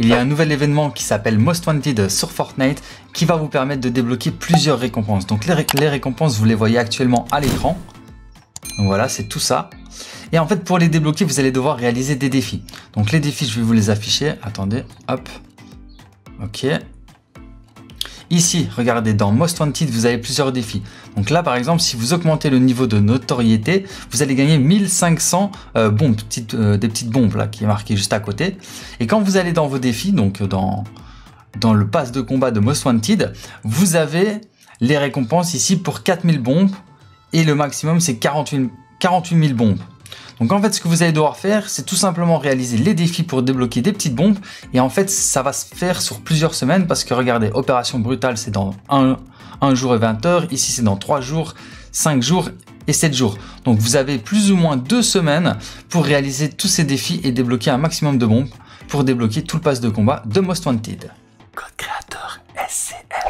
il y a un nouvel événement qui s'appelle Most Wanted sur Fortnite qui va vous permettre de débloquer plusieurs récompenses. Donc les, récompenses, vous les voyez actuellement à l'écran. Donc voilà, c'est tout ça. Et en fait, pour les débloquer, vous allez devoir réaliser des défis. Donc les défis, je vais vous les afficher. Attendez, hop. Ok. Ici, regardez, dans Most Wanted, vous avez plusieurs défis. Donc là, par exemple, si vous augmentez le niveau de notoriété, vous allez gagner 1500 euh, bombes, euh, des petites bombes là, qui est marqué juste à côté. Et quand vous allez dans vos défis, donc dans, dans le pass de combat de Most Wanted, vous avez les récompenses ici pour 4000 bombes. Et le maximum, c'est 48, 48 000 bombes. Donc en fait, ce que vous allez devoir faire, c'est tout simplement réaliser les défis pour débloquer des petites bombes. Et en fait, ça va se faire sur plusieurs semaines parce que regardez, opération brutale, c'est dans un, jour et 20 heures. Ici, c'est dans 3 jours, 5 jours et 7 jours. Donc vous avez plus ou moins 2 semaines pour réaliser tous ces défis et débloquer un maximum de bombes pour débloquer tout le pass de combat de Most Wanted. Code créateur SCL.